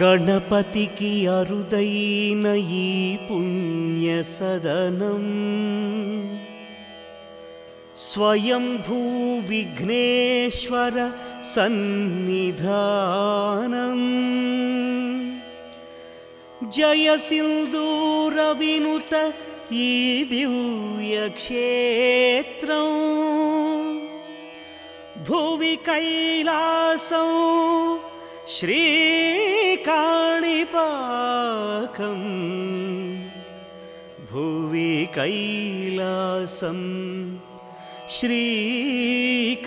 गणपतिकी अरुदयीनयी पुण्यसदनं स्वयं भूविघ्नेश्वरसन्निधानम् जयसिरविनुत यी दिव्यक्षेत्रं भुवि कैलासौ श्रीकाणिपाकं भुवि कैलासं श्रीकाणिपाकम्